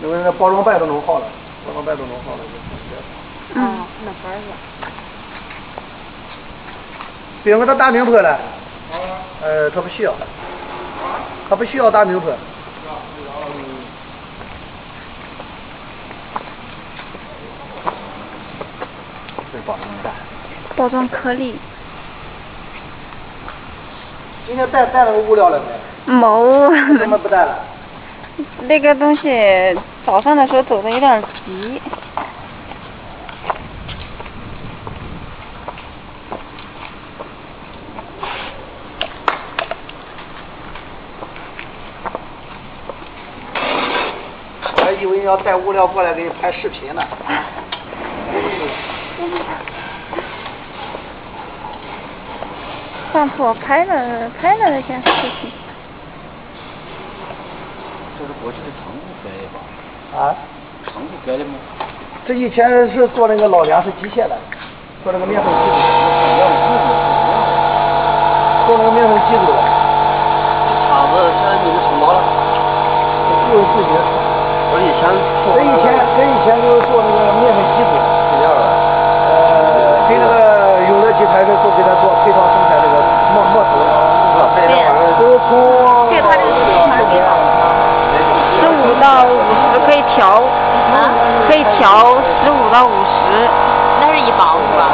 因为那包装袋都弄好了，包装袋都弄好了就直接。嗯，那法儿是。别个他打名牌了，呃，他不需要，他不需要打名牌。这包装袋。包装颗粒。今天带带那个物料了没？没。怎么不带了？那个东西早上的时候走的有点急。我还以为你要带物料过来给你拍视频呢。上次我拍了拍了那件视频。这是过去的仓库改的吧？啊？仓库改的吗？这以前是做那个老粮食机械的，做那个面粉机子，做那个面粉机子的。厂子现在你们承包了？就是自己的厂。我以前跟以前跟以前就是做那个面粉机子一样的。呃，跟那个永乐集团是做给他做配套生产这个磨磨头。对。都是从。对他这个集团给好。十五到五十可以调，可以调十五到五十。那是一包是吧？